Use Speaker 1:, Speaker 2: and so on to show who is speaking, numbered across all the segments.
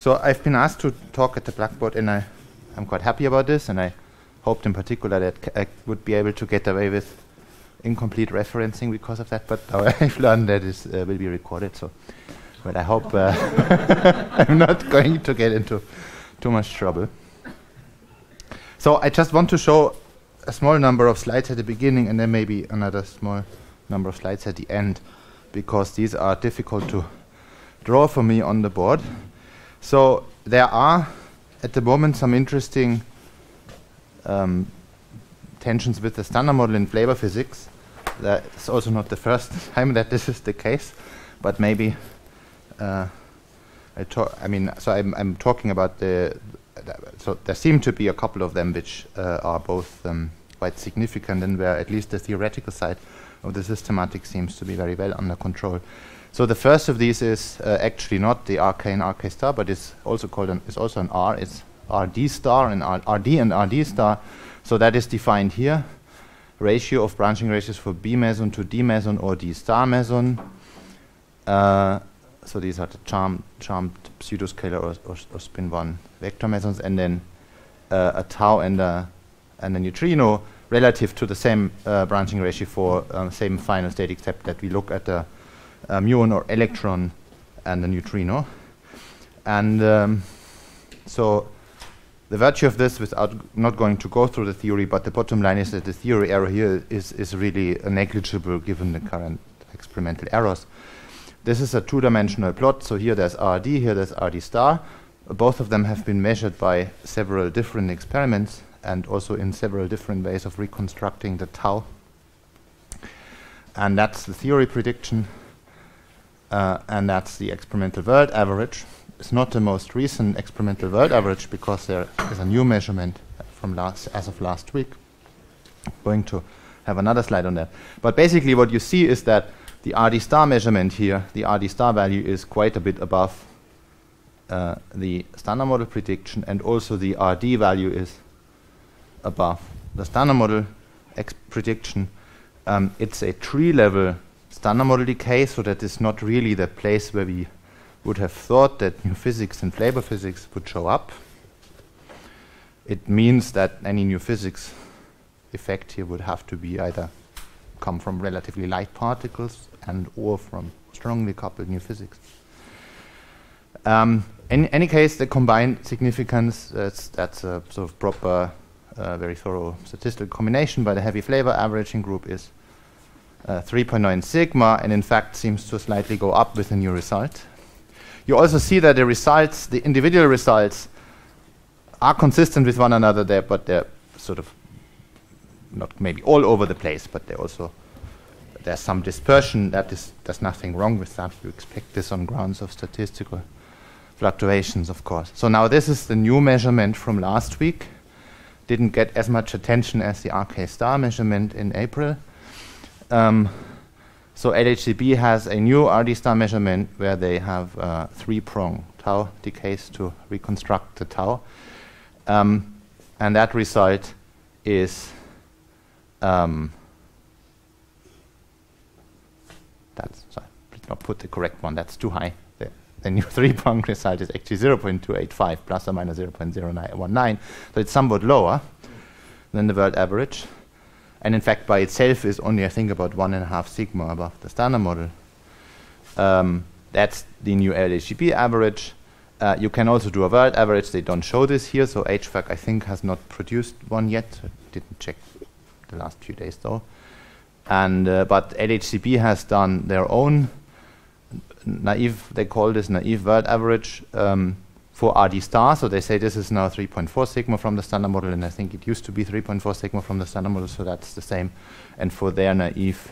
Speaker 1: So I've been asked to talk at the Blackboard, and I, I'm quite happy about this, and I hoped in particular that I would be able to get away with incomplete referencing because of that, but now I've learned that it uh, will be recorded, so but I hope uh, I'm not going to get into too much trouble. So I just want to show a small number of slides at the beginning and then maybe another small number of slides at the end because these are difficult to draw for me on the board. So there are at the moment some interesting um, tensions with the standard model in flavor physics. That's also not the first time that this is the case, but maybe uh, I, I mean, so I'm, I'm talking about the, so there seem to be a couple of them which uh, are both um, quite significant and where at least the theoretical side of the systematic seems to be very well under control. So the first of these is uh, actually not the RK and RK star, but it's also called an, it's also an R. It's RD star and R RD and RD star. So that is defined here. Ratio of branching ratios for B meson to D meson or D star meson. Uh, so these are the charmed, charmed pseudoscalar or, or, or, spin one vector mesons, and then uh, a tau and a, and a neutrino relative to the same uh, branching ratio for um, same final state, except that we look at the uh, muon or electron and the neutrino. And um, so the virtue of this, without not going to go through the theory, but the bottom line is that the theory error here is, is really negligible given the current experimental errors. This is a two-dimensional plot, so here there's RD, here there's RD star. Both of them have been measured by several different experiments and also in several different ways of reconstructing the tau. And that's the theory prediction, uh, and that's the experimental world average. It's not the most recent experimental world average because there is a new measurement from last as of last week. I'm going to have another slide on that. But basically, what you see is that the RD star measurement here, the RD star value is quite a bit above uh, the standard model prediction, and also the RD value is above the standard model prediction. Um, it's a tree level standard model decay, so that is not really the place where we would have thought that new physics and flavor physics would show up. It means that any new physics effect here would have to be either come from relatively light particles and or from strongly coupled new physics. Um, in any case, the combined significance, that's, that's a sort of proper, uh, very thorough statistical combination by the heavy flavor averaging group is uh, 3.9 sigma, and in fact seems to slightly go up with the new result. You also see that the results, the individual results, are consistent with one another there, but they're sort of not maybe all over the place, but they also there's some dispersion. That is, there's nothing wrong with that. You expect this on grounds of statistical fluctuations, of course. So now this is the new measurement from last week. Didn't get as much attention as the RK star measurement in April. Um, so LHCb has a new RD star measurement where they have uh, three prong tau decays to reconstruct the tau. Um, and that result is um, that's sorry, please not put the correct one. That's too high. The, the new three-prong result is actually 0.285 plus or minus 0.019. So it's somewhat lower than the world average. And in fact, by itself is only, I think, about one and a half sigma above the standard model. Um, that's the new LHCb average. Uh, you can also do a world average. They don't show this here, so HFAG, I think, has not produced one yet. I didn't check the last few days, though. And uh, but LHCb has done their own naive. They call this naive world average um, for RD star. So they say this is now 3.4 sigma from the standard model, and I think it used to be 3.4 sigma from the standard model. So that's the same. And for their naive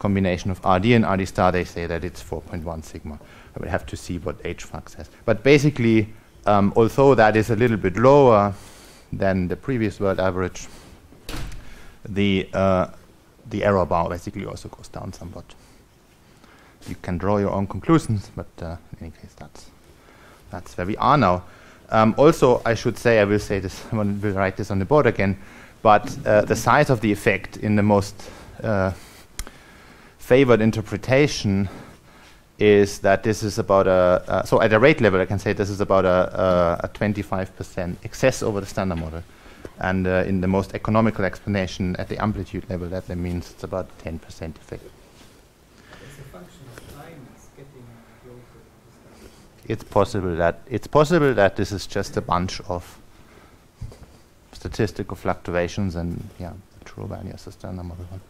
Speaker 1: combination of RD and RD star, they say that it's 4.1 sigma. I will have to see what HFAG says. But basically, um, although that is a little bit lower than the previous world average, the uh, the error bar basically also goes down somewhat. You can draw your own conclusions, but uh, in any case, that's that's where we are now. Um, also, I should say, I will say this, I will write this on the board again, but uh, the size of the effect in the most uh, favored interpretation is that this is about a, uh, so at a rate level, I can say this is about a, a, a 25% excess over the standard model. And uh, in the most economical explanation at the amplitude level, that means it's about 10% effect. It's possible that it's possible that this is just a bunch of statistical fluctuations and yeah, the true value is the model one.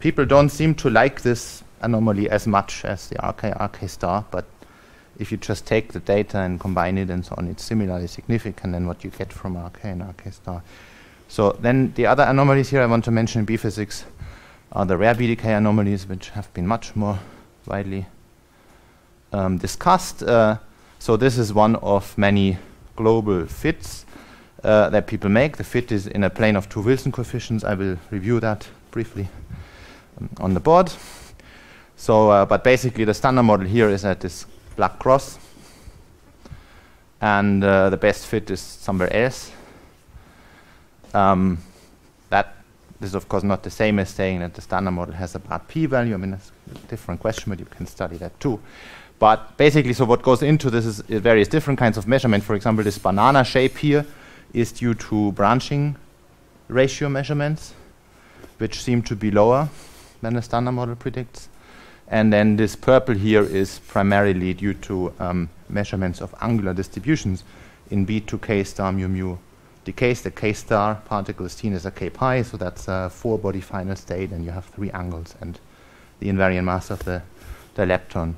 Speaker 1: People don't seem to like this anomaly as much as the RK RK star, but if you just take the data and combine it and so on, it's similarly significant than what you get from RK and RK star. So then the other anomalies here I want to mention in B physics are the rare B decay anomalies, which have been much more widely um, discussed. Uh, so this is one of many global fits uh, that people make. The fit is in a plane of two Wilson coefficients. I will review that briefly um, on the board. So, uh, but basically the standard model here is at this black cross, and uh, the best fit is somewhere else. Um, that is of course not the same as saying that the standard model has a bad p-value. I mean, that's a different question, but you can study that too. But basically, so what goes into this is uh, various different kinds of measurement. For example, this banana shape here is due to branching ratio measurements, which seem to be lower than the standard model predicts. And then this purple here is primarily due to um, measurements of angular distributions in B to K star mu mu decays. The K star particle is seen as a K pi, so that's a four body final state, and you have three angles and the invariant mass of the, the lepton.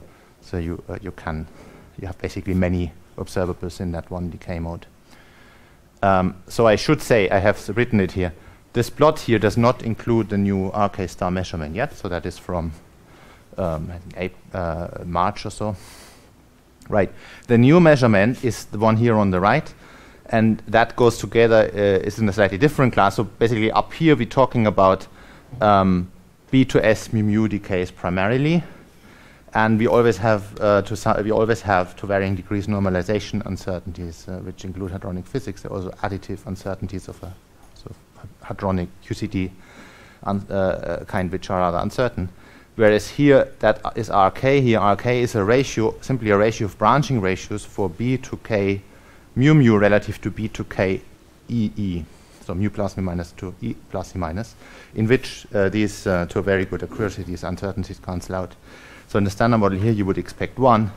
Speaker 1: So you, uh, you can, you have basically many observables in that one decay mode. Um, so I should say, I have written it here. This plot here does not include the new RK star measurement yet, so that is from um, uh, March or so. Right. The new measurement is the one here on the right, and that goes together, uh, is in a slightly different class. So basically, up here we're talking about um, B to S mu mu decays primarily, and we always have uh, to we always have to varying degrees normalization uncertainties, uh, which include hadronic physics. There are also additive uncertainties of a sort of hadronic QCD uh, uh, kind, which are rather uncertain. Whereas here, that is RK. Here, RK is a ratio, simply a ratio of branching ratios for B to K mu mu relative to B to K E E. So mu plus mu minus to E plus E minus, in which uh, these, uh, to a very good accuracy, these uncertainties cancel out. So in the standard model here, you would expect one,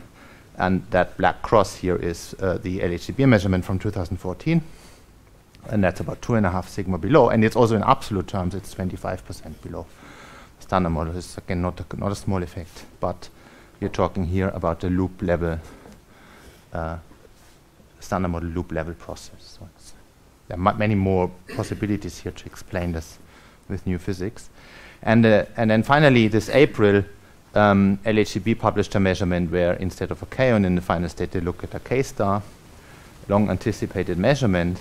Speaker 1: and that black cross here is uh, the LHCb measurement from 2014, and that's about two and a half sigma below, and it's also in absolute terms, it's 25% below standard model is again not a, not a small effect, but we're talking here about the loop level, uh, standard model loop level process. So there are many more possibilities here to explain this with new physics. And, uh, and then finally, this April, um, LHCb published a measurement where instead of a kaon in the final state, they look at a K star, long anticipated measurement.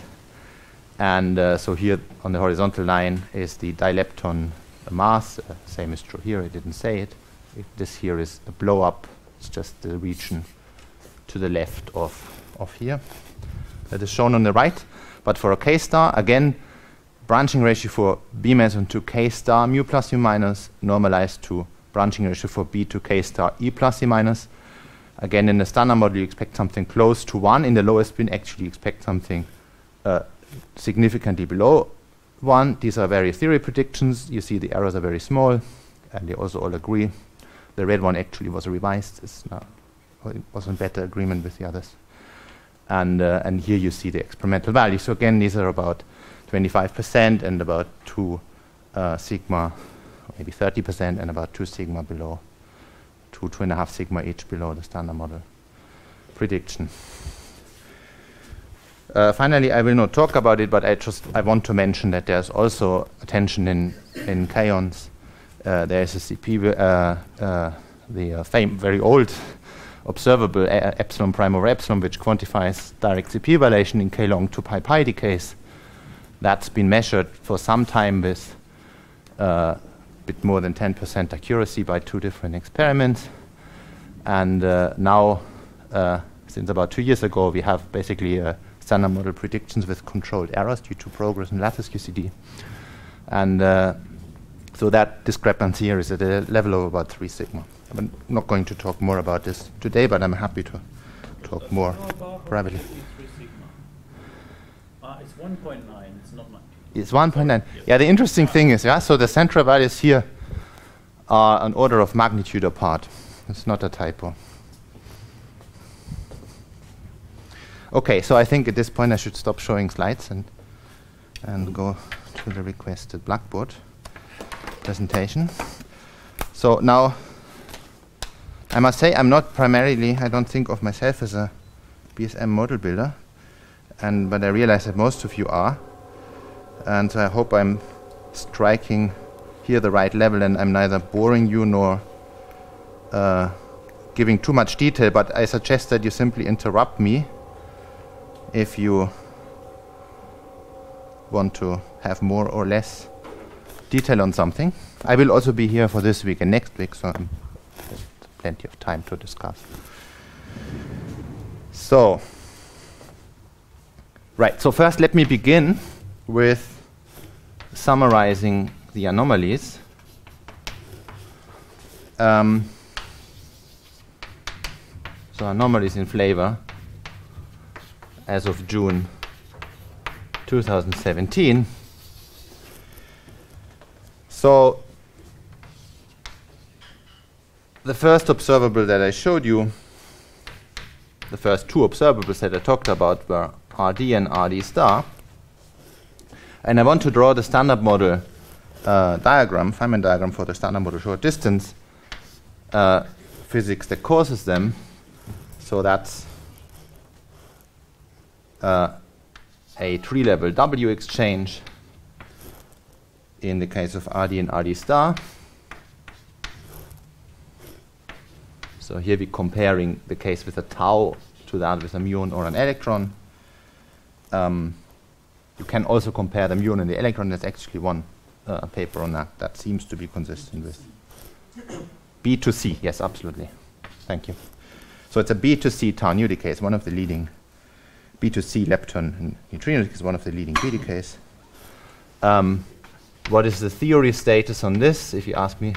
Speaker 1: And uh, so here on the horizontal line is the dilepton mass. Uh, same is true here. I didn't say it. If this here is a blow up. It's just the region to the left of, of here. That is shown on the right. But for a K star, again, branching ratio for B meson to K star mu plus mu minus normalized to branching ratio for B to K star E plus E minus. Again, in the standard model, you expect something close to 1. In the lowest bin, actually, you expect something uh, significantly below one, these are various theory predictions. You see the errors are very small, and they also all agree. The red one actually was revised. It's now it was in better agreement with the others. And, uh, and here you see the experimental value. So again, these are about 25% and about 2 uh, sigma, maybe 30%, and about 2 sigma below, 2, 2.5 sigma each below the standard model prediction. Uh, finally, I will not talk about it, but I just I want to mention that there's also attention in in kaons. Uh, there is a CP, uh, uh, the uh, fame, very old observable epsilon prime over epsilon, which quantifies direct CP violation in k long to pi pi decays. That's been measured for some time with a bit more than 10% accuracy by two different experiments. And now, since about two years ago, we have basically a standard model predictions with controlled errors due to progress in lattice QCD. And uh, so that discrepancy here is at a level of about 3 sigma. I'm not going to talk more about this today, but I'm happy to talk more privately.
Speaker 2: Uh, it's 1.9, it's not much.
Speaker 1: It's 1.9. Yeah, the interesting thing is, yeah, so the central values here are an order of magnitude apart. It's not a typo. Okay, so I think at this point I should stop showing slides and and go to the requested Blackboard presentation. So now, I must say I'm not primarily, I don't think of myself as a BSM model builder, and but I realize that most of you are, and I hope I'm striking here the right level and I'm neither boring you nor uh, giving too much detail, but I suggest that you simply interrupt me if you want to have more or less detail on something. I will also be here for this week and next week, so there's plenty of time to discuss. So, right, so first let me begin with summarizing the anomalies. Um, so anomalies in flavor as of June 2017. So the first observable that I showed you, the first two observables that I talked about were RD and RD star. And I want to draw the standard model uh, diagram, Feynman diagram for the standard model short distance uh, physics that causes them. So that's uh, a tree-level W exchange in the case of RD and RD star. So here we're comparing the case with a tau to that with a muon or an electron. Um, you can also compare the muon and the electron. There's actually one uh, paper on that that seems to be consistent with B to C. Yes, absolutely. Thank you. So it's a B to C tau nu decay. It's one of the leading B2C lepton and neutrino decay is one of the leading B decays. Um, what is the theory status on this, if you ask me?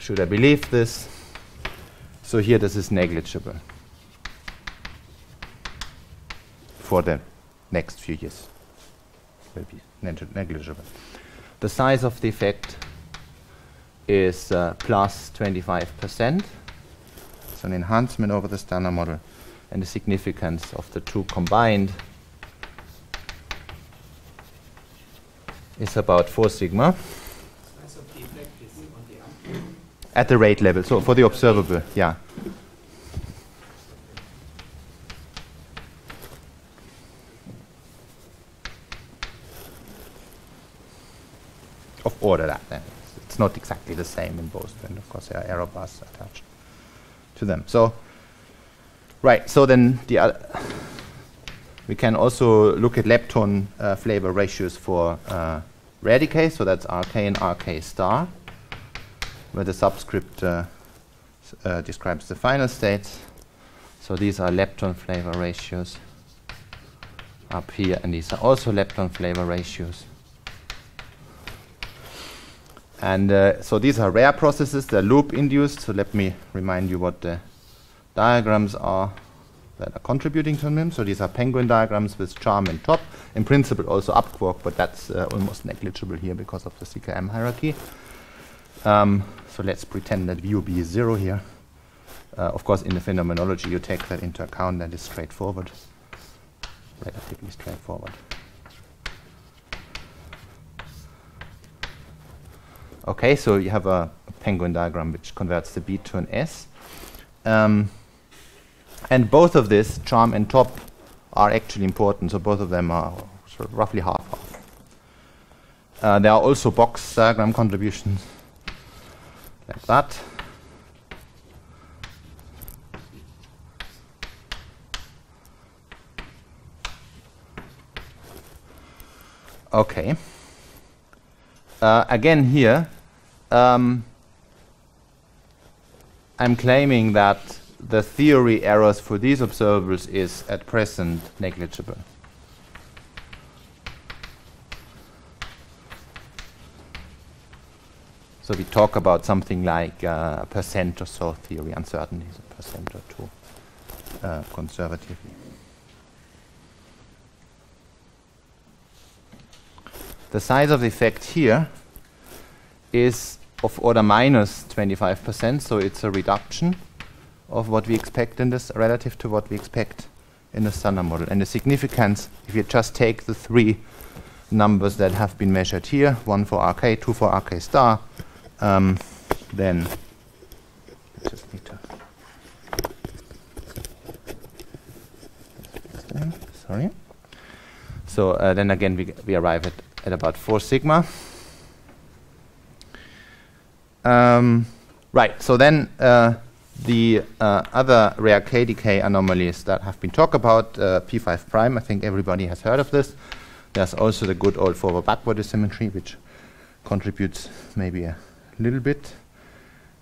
Speaker 1: Should I believe this? So here this is negligible for the next few years. Will be negligible. The size of the effect is uh, plus 25%. It's an enhancement over the standard model and the significance of the two combined is about 4 sigma at the rate level, so for the observable, yeah. Of order that, then. It's not exactly the same in both, and of course there are error bars attached to them. So, right, so then the uh, we can also look at lepton uh, flavor ratios for uh, so that's RK and RK star, where the subscript uh, uh, describes the final states. So these are lepton flavor ratios up here, and these are also lepton flavor ratios. And uh, so these are rare processes, they're loop induced. So let me remind you what the diagrams are that are contributing to them. So these are penguin diagrams with charm and top. In principle also up quark, but that's uh, almost negligible here because of the CKM hierarchy. Um, so let's pretend that VUB is zero here. Uh, of course, in the phenomenology, you take that into account. That is straightforward, relatively straightforward. Okay, so you have a, a, penguin diagram which converts the B to an S. Um, and both of this, charm and top, are actually important. So both of them are sort of roughly half half. Uh, there are also box diagram contributions like that. Okay. Uh, again here, um, I'm claiming that the theory errors for these observables is at present negligible. So we talk about something like uh, percent or so theory uncertainties, a percent or two uh, conservatively. The size of the effect here is of order minus 25%, so it's a reduction of what we expect in this relative to what we expect in the standard model. And the significance, if you just take the three numbers that have been measured here, one for RK, two for RK star, um, then just need to sorry. So uh, then again we, we arrive at, at about 4 sigma. Um, right, so then uh, the uh, other rare KDK anomalies that have been talked about, uh, P5 prime, I think everybody has heard of this. There's also the good old forward backward asymmetry, which contributes maybe a little bit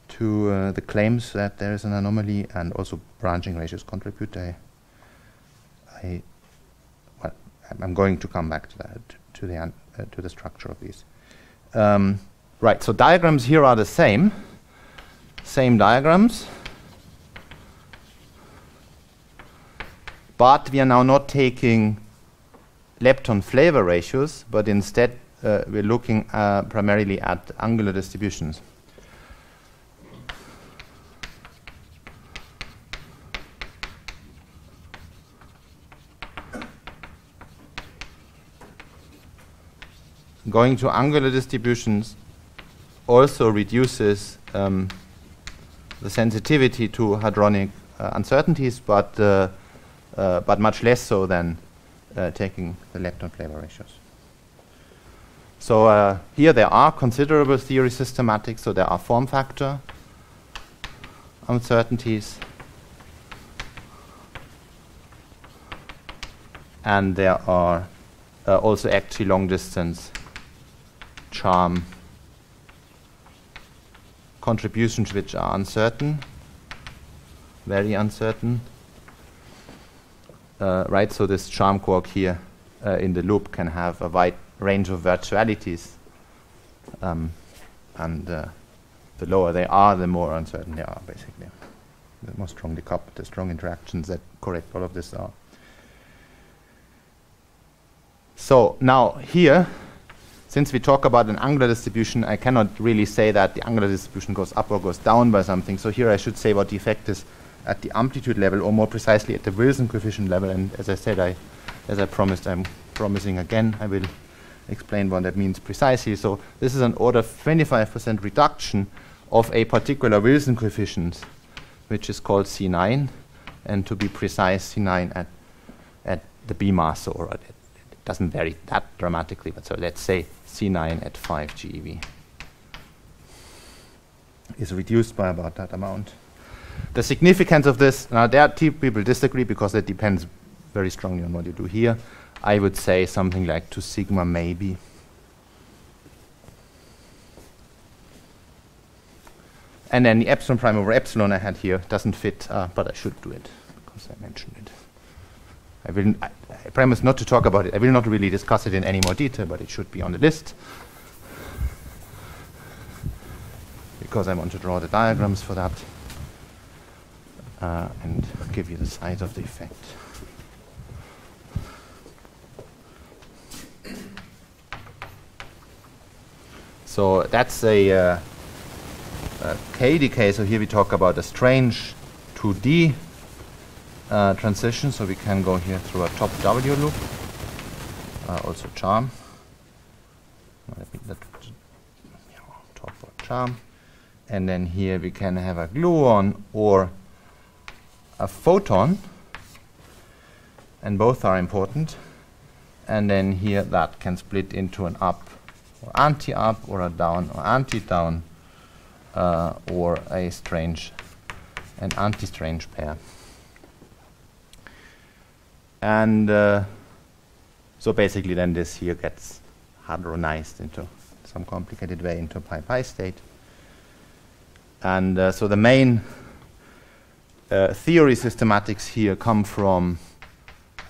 Speaker 1: to uh, the claims that there is an anomaly, and also branching ratios contribute. I, I, well, I'm going to come back to that, to the, uh, to the structure of these. Um, right, so diagrams here are the same, same diagrams. But we are now not taking lepton flavor ratios, but instead uh, we're looking uh, primarily at angular distributions. Going to angular distributions also reduces um, the sensitivity to hadronic uh, uncertainties, but uh, uh, but much less so than uh, taking the lepton flavor ratios. So uh, here there are considerable theory systematics, so there are form factor uncertainties, and there are uh, also actually long distance charm contributions which are uncertain, very uncertain uh, right? So this charm quark here uh, in the loop can have a wide range of virtualities, um, and uh, the lower they are, the more uncertain they are, basically. The more strongly coupled, the strong interactions that correct all of this are. So now here, since we talk about an angular distribution, I cannot really say that the angular distribution goes up or goes down by something. So here I should say what the effect is at the amplitude level, or more precisely at the Wilson coefficient level. And as I said, I, as I promised, I'm promising again, I will explain what that means precisely. So this is an order 25% reduction of a particular Wilson coefficient, which is called C9, and to be precise, C9 at at the B mass, or it doesn't vary that dramatically, but so let's say C9 at 5 GeV is reduced by about that amount. The significance of this, now there are people disagree because it depends very strongly on what you do here. I would say something like 2 sigma maybe. And then the epsilon prime over epsilon I had here doesn't fit, uh, but I should do it because I mentioned it. I, will I, I promise not to talk about it. I will not really discuss it in any more detail, but it should be on the list. Because I want to draw the diagrams for that uh, and give you the size of the effect. So that's a, uh, a K decay. So here we talk about a strange 2D uh, transition. So we can go here through a top W loop, uh, also charm. top or charm. And then here we can have a gluon or a photon, and both are important. And then here that can split into an up or anti-up or a down or anti-down uh, or a strange an anti-strange pair. And uh, so basically then this here gets hadronized into some complicated way into a pi pi state. And uh, so the main uh, theory systematics here come from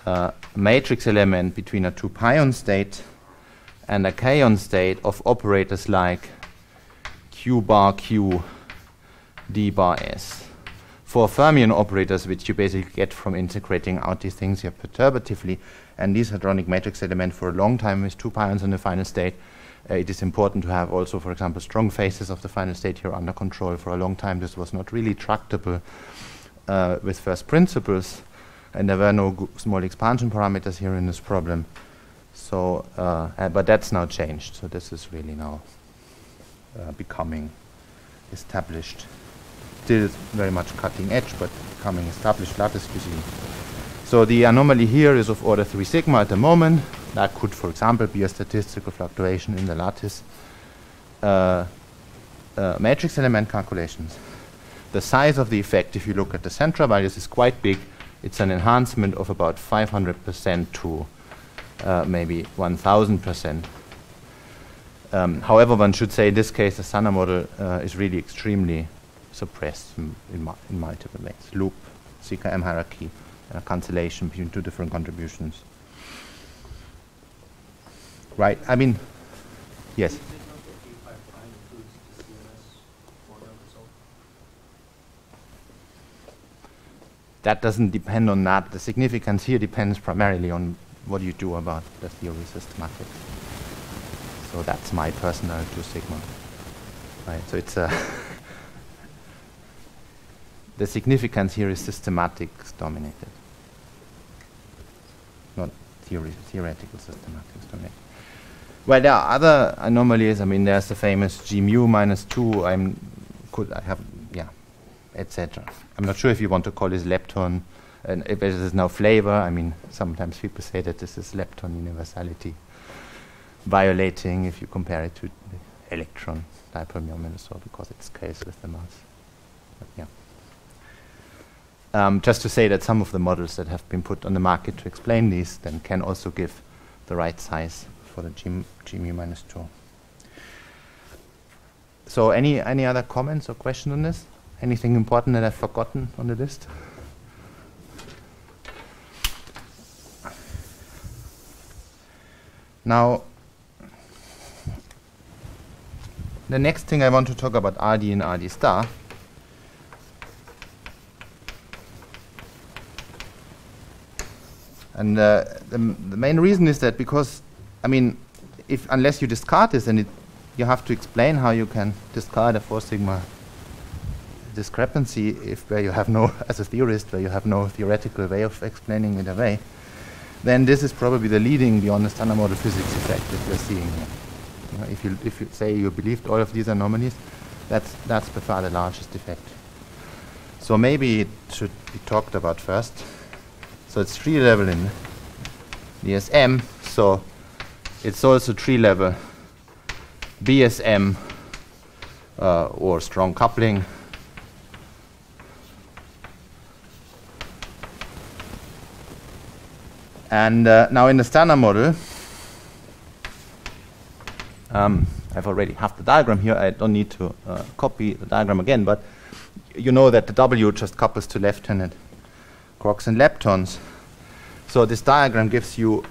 Speaker 1: uh, a matrix element between a 2 pion state and a kaon state of operators like q bar q d bar s. For fermion operators, which you basically get from integrating out these things here perturbatively, and these hadronic matrix element for a long time with two pions in the final state, uh, it is important to have also, for example, strong phases of the final state here under control. For a long time, this was not really tractable uh, with first principles, and there were no small expansion parameters here in this problem. So, uh, uh, but that's now changed. So this is really now uh, becoming established. Still very much cutting edge, but becoming established lattice QCD. So the anomaly here is of order 3 sigma at the moment. That could, for example, be a statistical fluctuation in the lattice uh, uh, matrix element calculations. The size of the effect, if you look at the central values, is quite big. It's an enhancement of about 500% to uh, maybe 1000%. Um, however, one should say in this case the standard model uh, is really extremely suppressed in, in, mu in multiple ways. Loop, CKM hierarchy, uh, cancellation between two different contributions. Right, I mean, yes. That doesn't depend on that. The significance here depends primarily on what you do about the theory systematic. So that's my personal two sigma. Right, so it's a the significance here is systematics dominated, not theory, theoretical systematics dominated. Well, there are other anomalies. I mean, there's the famous G mu minus two. I'm could I have yeah, etc. I'm not sure if you want to call this lepton, and if is now flavor. I mean, sometimes people say that this is lepton universality violating if you compare it to the electron dipole moment so because it scales with the mass. But yeah. Um, just to say that some of the models that have been put on the market to explain these then can also give the right size for the G, G mu minus 2. So any, any other comments or questions on this? Anything important that I've forgotten on the list? Now, the next thing I want to talk about RD and RD star And uh, the, the, main reason is that because, I mean, if unless you discard this, it, you have to explain how you can discard a four sigma discrepancy if where you have no, as a theorist, where you have no theoretical way of explaining it away. Then this is probably the leading beyond the standard model physics effect that we're seeing here. If you if you say you believed all of these anomalies, that's that's by far the largest effect. So maybe it should be talked about first. So it's tree level in DSM. So it's also tree level BSM uh, or strong coupling. And uh, now in the standard model, um, I've already have the diagram here. I don't need to uh, copy the diagram again, but you know that the W just couples to left-handed quarks and leptons. So this diagram gives you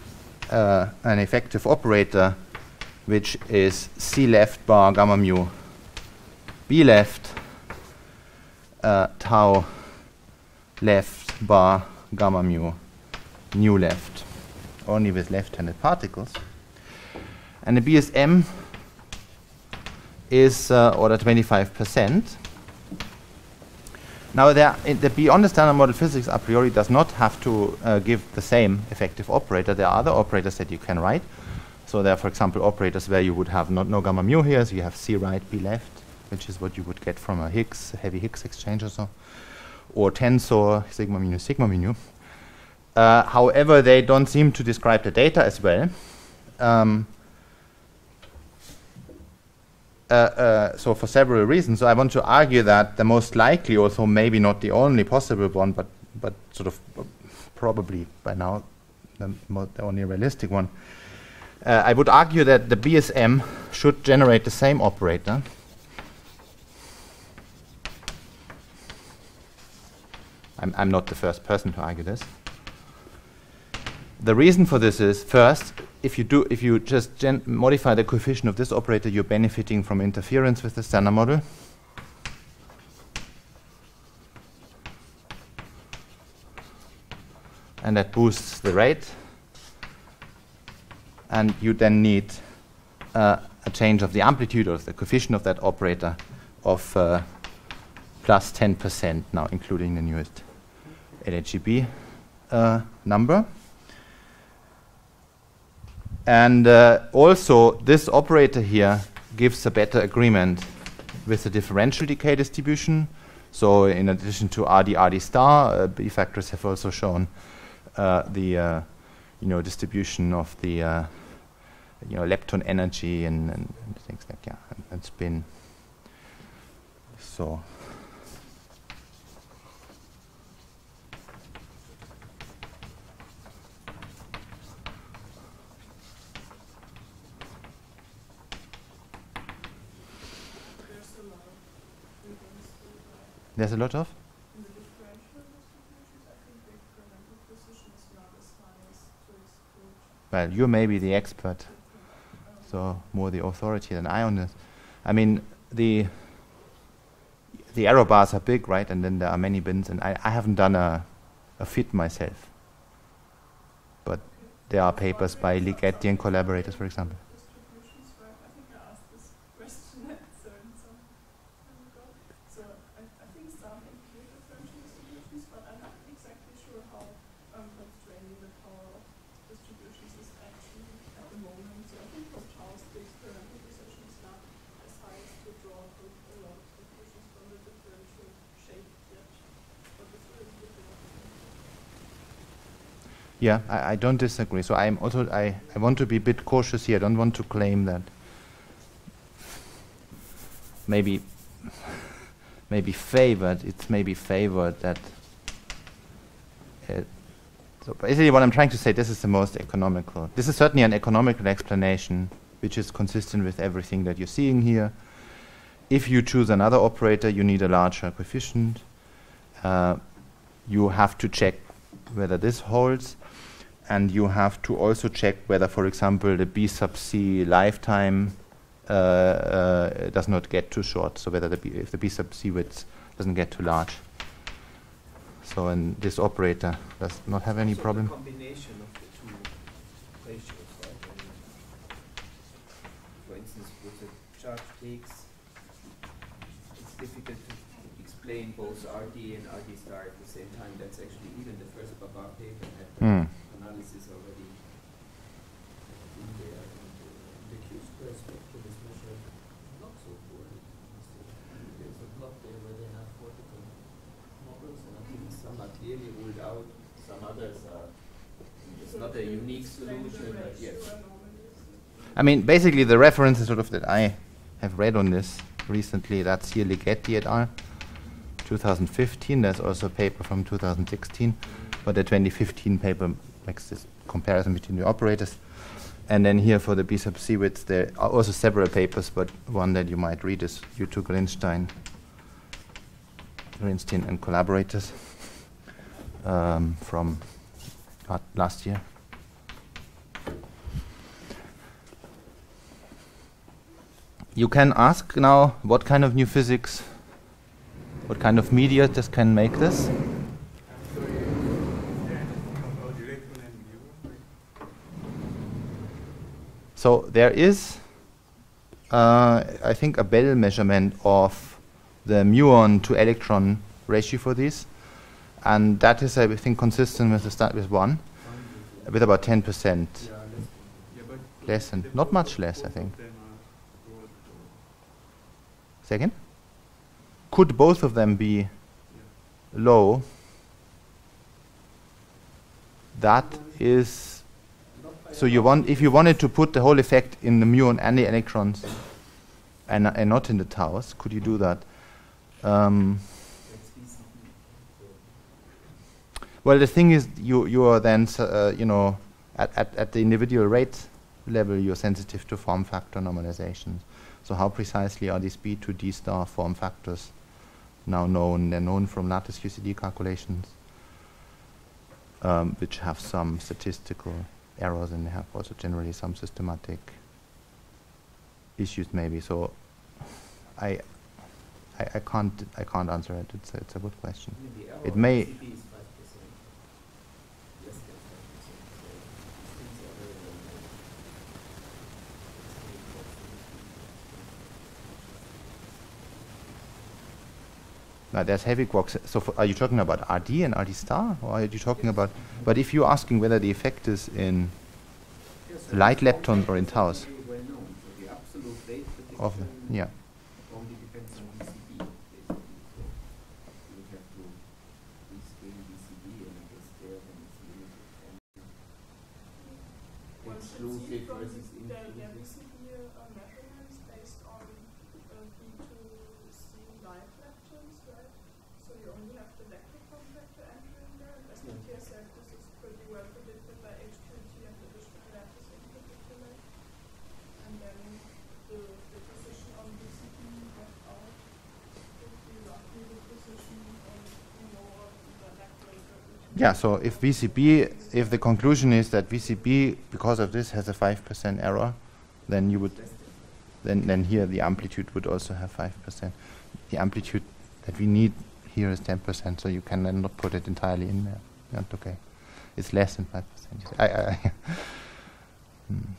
Speaker 1: uh, an effective operator which is C left bar gamma mu B left uh, tau left bar gamma mu nu left. Only with left-handed particles. And the BSM is uh, order 25 percent now, there, the beyond the standard model physics a priori does not have to uh, give the same effective operator. There are other operators that you can write. So there are, for example, operators where you would have not no gamma mu here, so you have C right, B left, which is what you would get from a Higgs, a heavy Higgs exchange or so, or tensor sigma mu sigma mu. Uh, however, they don't seem to describe the data as well. Um, uh, uh, so for several reasons, so I want to argue that the most likely, also maybe not the only possible one, but but sort of probably by now the, the only realistic one. Uh, I would argue that the BSM should generate the same operator. I'm, I'm not the first person to argue this. The reason for this is first, if you do, if you just modify the coefficient of this operator, you're benefiting from interference with the standard model. And that boosts the rate. And you then need uh, a change of the amplitude of the coefficient of that operator of uh, plus 10% now, including the newest LHCb uh, number. And uh, also, this operator here gives a better agreement with the differential decay distribution. So, in addition to RD, RD star, uh, B factories have also shown uh, the uh, you know distribution of the uh, you know lepton energy and, and, and things like yeah and, and spin. So. There's a lot of? Well, you may be the expert, so more the authority than I on this. I mean, the the error bars are big, right? And then there are many bins, and I, I haven't done a, a fit myself. But there are papers by Ligeti and collaborators, for example. Yeah, I, I don't disagree. So I'm also I, I want to be a bit cautious here. I don't want to claim that maybe maybe favored. It's maybe favored that. It so basically, what I'm trying to say, this is the most economical. This is certainly an economical explanation, which is consistent with everything that you're seeing here. If you choose another operator, you need a larger coefficient. Uh, you have to check whether this holds and you have to also check whether, for example, the B sub C lifetime uh, uh, does not get too short, so whether the B if the B sub C width doesn't get too large. So, and this operator does not have any
Speaker 3: so
Speaker 1: problem.
Speaker 3: combination of the two ratios, right? For instance, with the charge takes, it's difficult to explain both RD and RD star at the same time. That's actually even the first BaBar paper had
Speaker 1: Hmm.
Speaker 3: Analysis already in there. And uh, the Q square spectrum is measured not so poorly. There's a plot there where they have cortical models, and I think some are clearly ruled out, some others are. It's not a unique solution, but yes.
Speaker 1: I mean, basically, the references sort of that I have read on this recently, that's here Ligeti et al. 2015. There's also a paper from 2016, but the 2015 paper makes this comparison between the operators. And then here for the B sub C width, there are also several papers, but one that you might read is Yutu Grinstein, Grinstein and collaborators um, from last year. You can ask now what kind of new physics, what kind of media this can make this. So there is, uh, I think, a Belle measurement of the muon to electron ratio for this, and that is, I think, consistent with the start with one, with about 10 percent less, and not much less, I think. Second, could both of them be low? That is so you want if you wanted to put the whole effect in the muon and the electrons and, and not in the taus, could you do that? Um, well, the thing is, you you are then uh, you know at, at, at the individual rate level, you're sensitive to form factor normalizations. So how precisely are these B to D star form factors now known? They're known from lattice QCD calculations. um, which have some statistical errors and have also generally some systematic issues maybe. So I, I, I can't I can't answer it. It's a, it's a good question.
Speaker 3: I mean, the error
Speaker 1: It may-
Speaker 3: PCB is 5%, less than 5%, so these things are very, very low. It's very close to
Speaker 1: Now there's heavy quarks. So are you talking about RD and RD star, or are you talking about? But if you're asking whether the effect is in light leptons or in taus
Speaker 3: is very well known, so the absolute rate
Speaker 1: of the, yeah.
Speaker 3: only depends on VCB, basically. So you would have to rescale VCB, and I guess there then it's limited. And, uh,
Speaker 4: One should see
Speaker 3: exclusive
Speaker 4: from
Speaker 3: versus
Speaker 4: the, the
Speaker 3: inclusive.
Speaker 4: VCB uh, measurements based on uh, B2C light lectures, right? So you only have the lecture contractor entering there, and as
Speaker 3: Yeah.
Speaker 4: Matthias said, this is pretty well predicted by HQET and additional lattice in particular. And then the, the position on VCB left out would be roughly the position on more the lecture.
Speaker 1: Yeah, so if VCB, if the conclusion is that VCB, because of this, has a 5% error, then you would, then, then here the amplitude would also have 5%. The amplitude that we need here is 10%, so you can then not put it entirely in there. Not okay. It's less than 5%. I, I, I Hmm.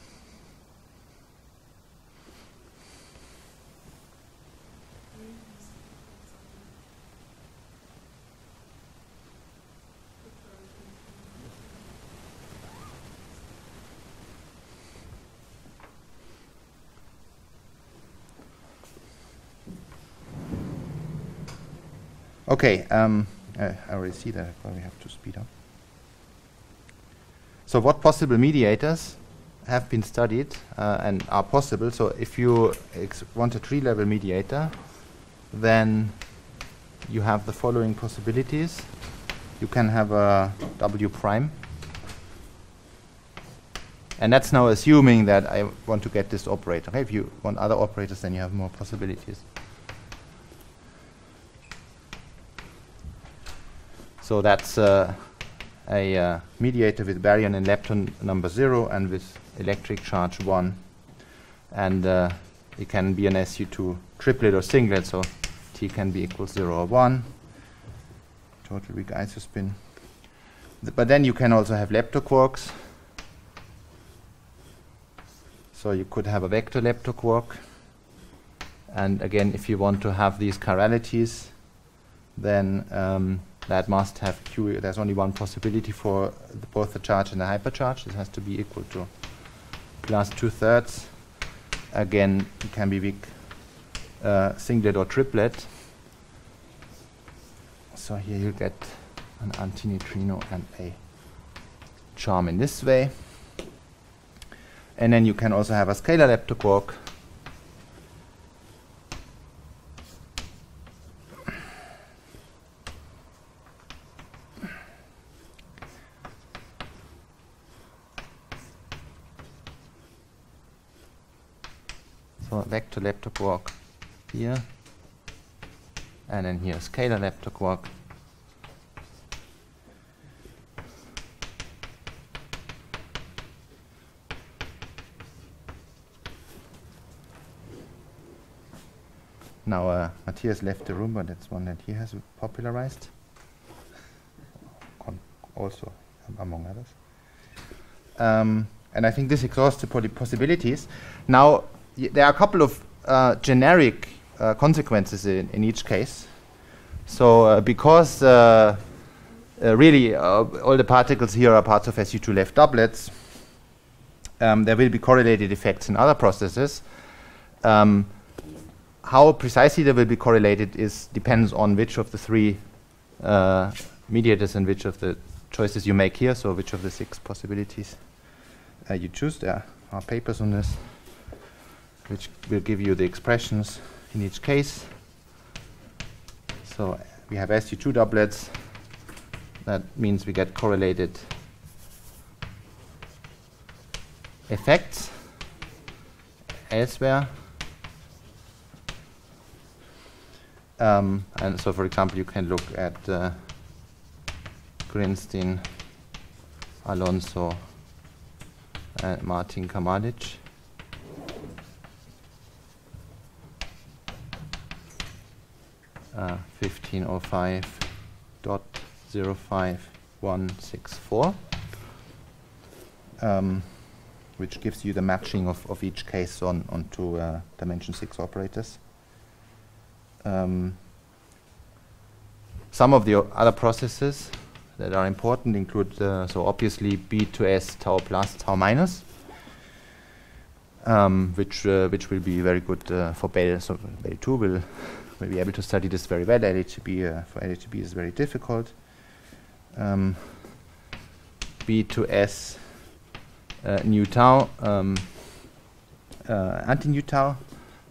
Speaker 1: Okay, um, uh, I already see that. I probably have to speed up. So, what possible mediators have been studied uh, and are possible? So, if you want a tree-level mediator, then you have the following possibilities. You can have a W prime, and that's now assuming that I want to get this operator. Okay? If you want other operators, then you have more possibilities. So that's uh, a uh, mediator with baryon and lepton number 0 and with electric charge 1. And uh, it can be an SU2 triplet or singlet, so T can be equal 0 or 1. Total weak isospin. Th- but then you can also have leptoquarks. So you could have a vector leptoquark. And again, if you want to have these chiralities, then um, that must have Q. There's only one possibility for the, both the charge and the hypercharge. It has to be equal to plus two thirds. Again, it can be weak uh, singlet or triplet. So here you get an antineutrino and a charm in this way. And then you can also have a scalar leptoquark. So vector leptoquark here. And then here scalar laptop leptoquark. Now uh, Matthias left the room, but that's one that he has popularized. Also, among others. Um, and I think this exhausts the possibilities. Now, there are a couple of uh, generic uh, consequences in, in each case. So, uh, because uh, uh, really all the particles here are parts of SU2 left doublets, um, there will be correlated effects in other processes. Um, how precisely they will be correlated is depends on which of the three uh, mediators and which of the choices you make here. So which of the six possibilities uh, you choose. There are papers on this, which will give you the expressions in each case. So we have SU2 doublets. That means we get correlated effects elsewhere. Um, and so, for example, you can look at uh, Grinstein Alonso and Martin Camalich. Uh, 1505.05164, um, which gives you the matching of, of each case on onto uh, dimension 6 operators. Um, some of the other processes that are important include, uh, so obviously B to S tau plus tau minus, um, which uh, which will be very good uh, for Belle. So Belle 2 will will be able to study this very well. LHCb uh, for LHCb is very difficult. Um, B to S uh, nu tau um, uh, anti nu tau.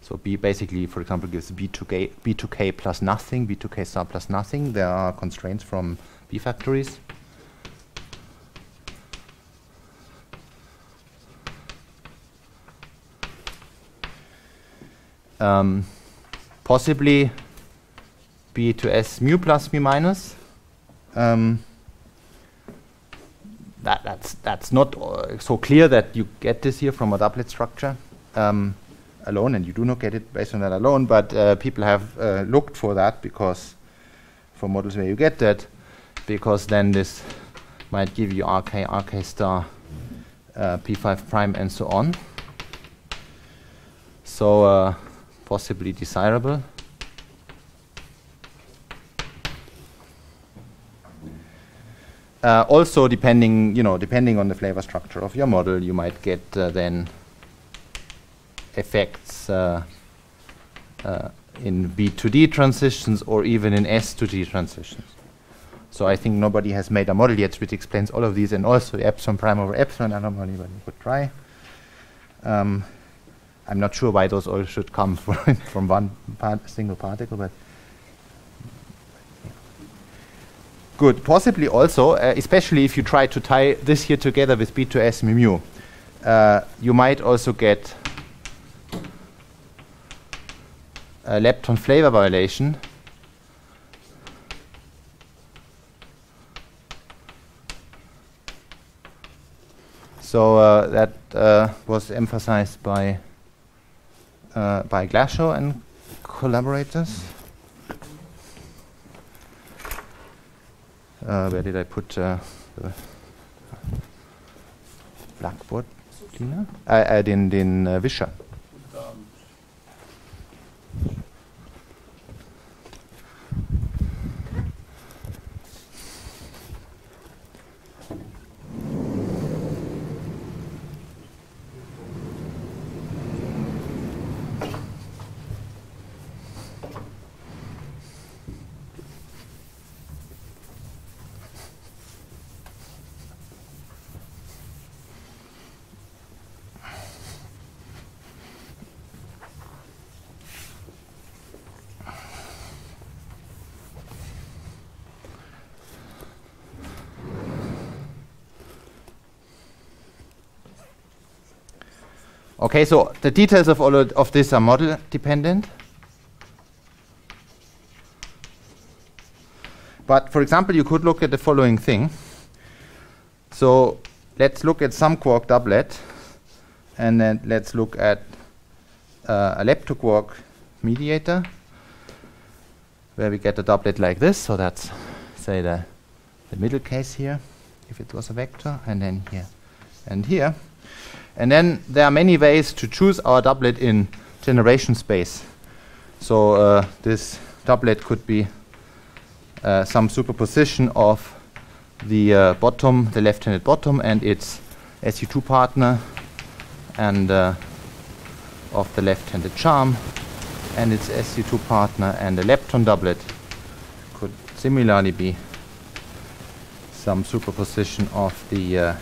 Speaker 1: So B basically, for example, gives B to K, B to K plus nothing, B to K star plus nothing. There are constraints from B factories. Um, possibly B to S mu plus mu minus. Um, that, that's, that's not uh, so clear that you get this here from a doublet structure um, alone, and you do not get it based on that alone, but uh, people have uh, looked for that because for models where you get that, because then this might give you RK, RK star, uh, P5 prime, and so on. So uh, possibly desirable. Uh, also, depending, you know, depending on the flavor structure of your model, you might get uh, then effects uh, uh, in B to D transitions or even in S to D transitions. So I think nobody has made a model yet which explains all of these and also epsilon prime over epsilon anomaly, but you could try. Um, I'm not sure why those all should come from, from one part, single particle, but good. Possibly also, uh, especially if you try to tie this here together with B to S mu mu, uh, you might also get a lepton flavor violation. So uh, that uh, was emphasized by uh, by Glashow and collaborators. Uh, where did I put uh, the Blackboard? Dina? Äh, äh, den den äh, Wischer. Okay, so the details of all of, this are model dependent. But for example, you could look at the following thing. So let's look at some quark doublet, and then let's look at uh, a leptoquark mediator, where we get a doublet like this. So that's, say, the, the middle case here, if it was a vector, and then here and here. And then there are many ways to choose our doublet in generation space. So uh, this doublet could be uh, some superposition of the uh, bottom, the left-handed bottom, and its SU2 partner, and uh, of the left-handed charm, and its SU2 partner, and the lepton doublet could similarly be some superposition of the uh,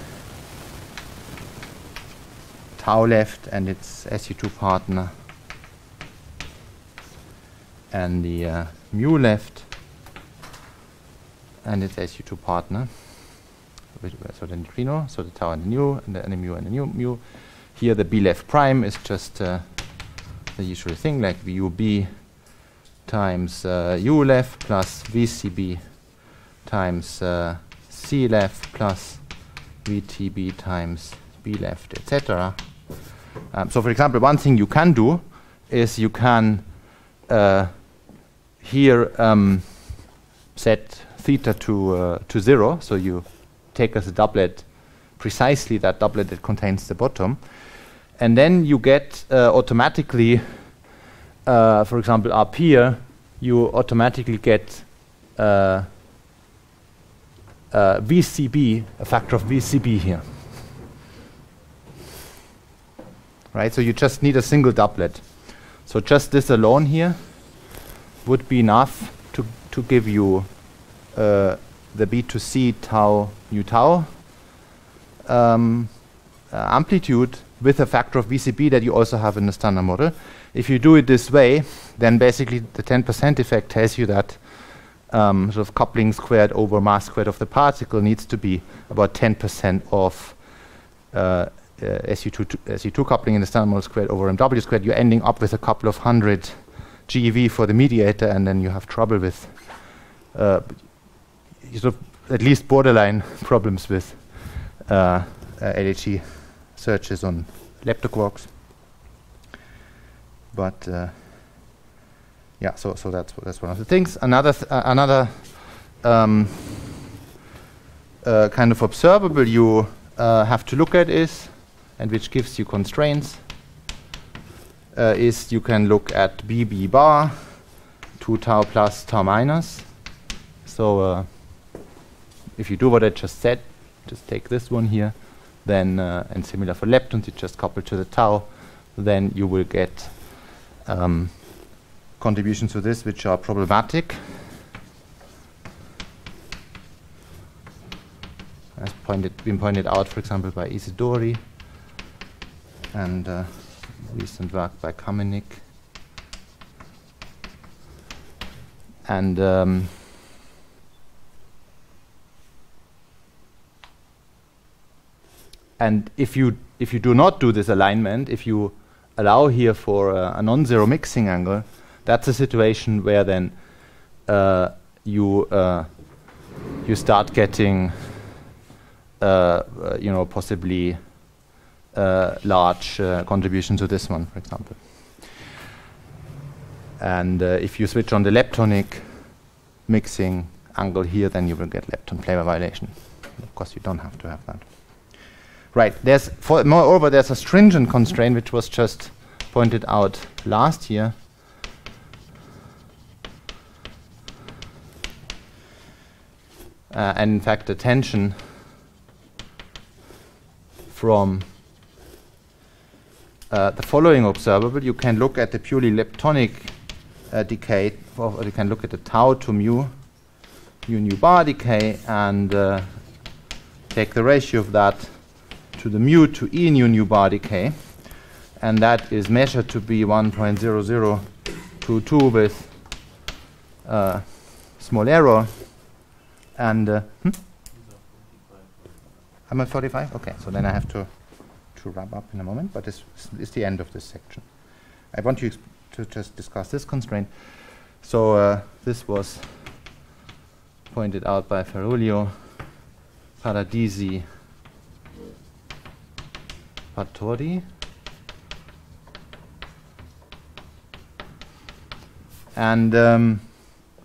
Speaker 1: tau left and its SU2 partner and the uh, mu left and its SU2 partner. So the neutrino, so the tau and the nu, and the, and the mu and the nu, mu. Here the B left prime is just uh, the usual thing like VUB times uh, U left plus VCB times uh, C left plus VTB times B left, etc. Um, so, for example, one thing you can do is you can uh, here um, set theta to uh, to zero. So you take as a doublet precisely that doublet that contains the bottom, and then you get uh, automatically, uh, for example, up here, you automatically get uh, uh, VCB, a factor of VCB here. Right, so you just need a single doublet. So just this alone here would be enough to, to give you uh, the B2C tau nu tau um, uh, amplitude with a factor of VCB that you also have in the standard model. If you do it this way, then basically the 10% effect tells you that um, sort of coupling squared over mass squared of the particle needs to be about 10% of uh, uh, SU2, SU2 coupling in the standard model squared over MW squared. You're ending up with a couple of hundred GeV for the mediator, and then you have trouble with uh, sort of at least borderline problems with uh, uh, LHC searches on leptoquarks. But uh, yeah, so so that's that's one of the things. Another th uh, another um, kind of observable you have to look at is, and which gives you constraints, uh, is you can look at BB bar, 2 tau plus tau minus. So uh, if you do what I just said, just take this one here, then uh, and similar for leptons, you just couple to the tau, then you will get um, contributions to this which are problematic. As pointed, been pointed out, for example, by Isidori and uh, recent work by Kamenik. And um, and if you if you do not do this alignment, if you allow here for uh, a non-zero mixing angle, that's a situation where then uh, you uh, you start getting uh, uh, you know possibly Uh, large uh, contribution to this one, for example. And uh, if you switch on the leptonic mixing angle here, then you will get lepton flavor violation. Of course, you don't have to have that. Right. There's moreover there's a stringent constraint which was just pointed out last year. Uh, and in fact, the tension from uh, the following observable, you can look at the purely leptonic uh, decay, or you can look at the tau to mu, mu nu bar decay, and uh, take the ratio of that to the mu to E nu nu bar decay, and that is measured to be 1.0022 with uh, small error. And uh, hmm? I'm at 45. Okay, so then I have to to wrap up in a moment, but this is the end of this section. I want you to just discuss this constraint. So uh, this was pointed out by Feruglio, Paradisi, Pattori. And um,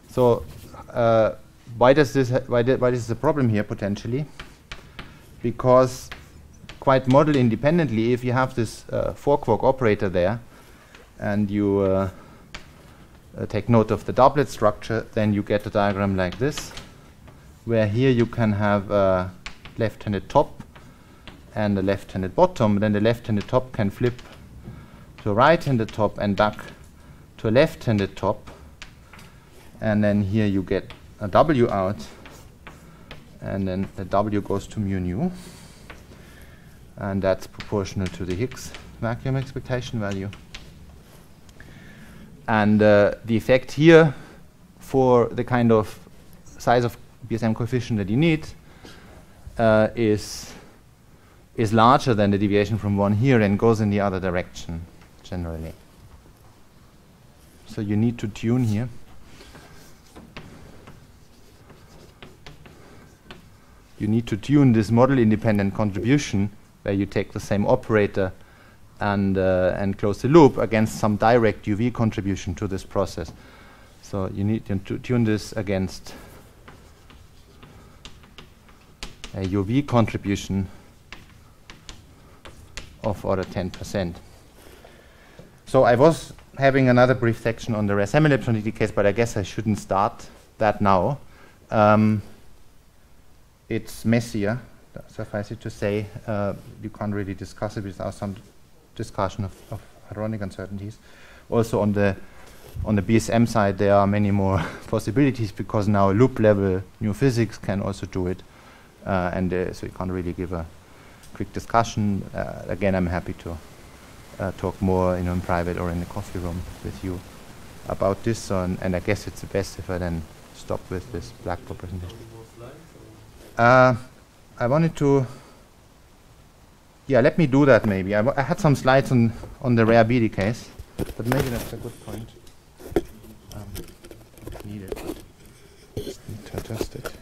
Speaker 1: so, uh, why does this why, why is this a problem here potentially? Because quite model independently, if you have this uh, four quark operator there, and you uh, uh, take note of the doublet structure, then you get a diagram like this, where here you can have a left-handed top and a left-handed bottom, then the left-handed top can flip to a right-handed top and back to a left-handed top. And then here you get a W out, and then the W goes to mu nu. And that's proportional to the Higgs vacuum expectation value. And uh, the effect here for the kind of size of BSM coefficient that you need uh, is is larger than the deviation from 1 here and goes in the other direction generally. So you need to tune here. you need to tune this model independent contribution where you take the same operator and, uh, and close the loop against some direct UV contribution to this process. So you need to tune this against a UV contribution of order 10%. So I was having another brief section on the rare semi-ellipsoid case, but I guess I shouldn't start that now. Um, it's messier, suffice it to say. Uh, you can't really discuss it without some discussion of, of hadronic uncertainties. Also on the on the BSM side, there are many more possibilities because now loop level new physics can also do it, uh, and uh, so you can't really give a quick discussion. Uh, again, I'm happy to uh, talk more, you know, in private or in the coffee room with you about this. and, and I guess it's best if I then stop with this Blackboard presentation. I wanted to. Yeah, let me do that maybe. I, had some slides on on the rare BD case, but maybe that's a good point. Um, need to adjust it.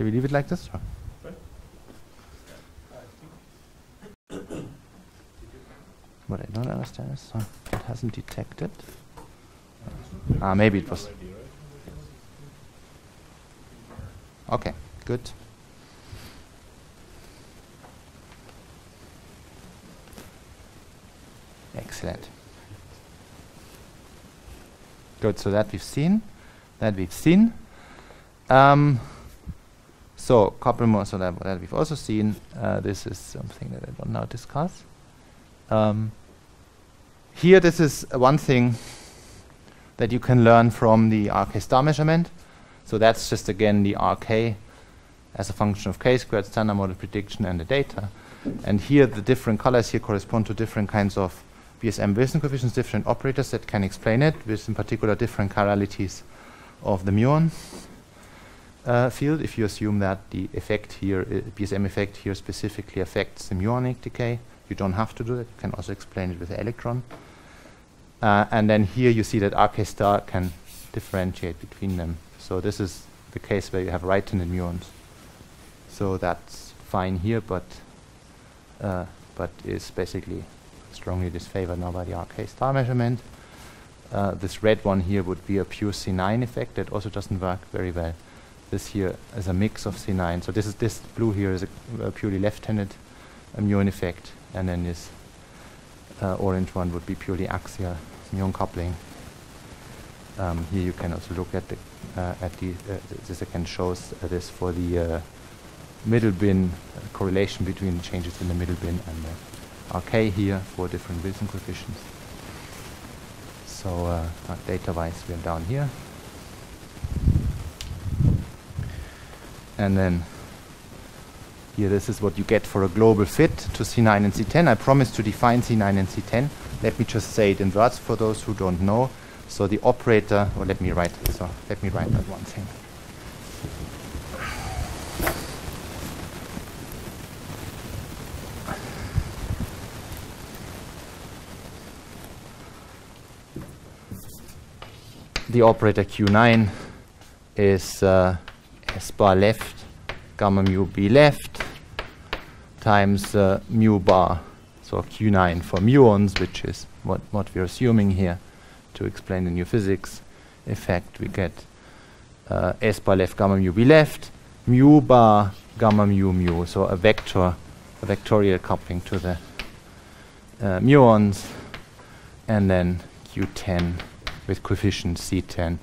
Speaker 1: Shall we leave it like this? What I don't understand is it hasn't detected. Ah, maybe it was. Okay, good. Excellent. Good, so that we've seen. That we've seen. Um, so so that, that we've also seen. Uh, this is something that I will now discuss. Um, here, this is uh, one thing that you can learn from the RK star measurement. So that's just again the RK as a function of k squared standard model prediction and the data. And here, the different colors here correspond to different kinds of BSM Wilson coefficients, different operators that can explain it, with in particular different chiralities of the muon uh, field. If you assume that the effect here, uh, BSM effect here specifically affects the muonic decay, you don't have to do that. You can also explain it with the electron. Uh, and then here you see that RK star can differentiate between them. So this is the case where you have right-handed muons. So that's fine here, but uh, but is basically strongly disfavored now by the RK star measurement. Uh, this red one here would be a pure C9 effect that also doesn't work very well. This here is a mix of C9. So this is this blue here is a, a purely left-handed muon effect, and then this uh, orange one would be purely axial muon coupling. Um, here you can also look at the uh, at the uh, this again shows uh, this for the uh, middle bin correlation between the changes in the middle bin and the RK here for different Wilson coefficients. So uh, data-wise, we are down here. And then here, this is what you get for a global fit to C9 and C10. I promised to define C9 and C10. Let me just say it in words for those who don't know. So the operator, or let me write, so let me write that one thing. The operator Q9 is uh, S bar left, gamma mu B left, times uh, mu bar, so Q9 for muons, which is what, what we're assuming here to explain the new physics effect. We get uh, S bar left, gamma mu B left, mu bar, gamma mu mu, so a vector, a vectorial coupling to the uh, muons, and then Q10 with coefficient C10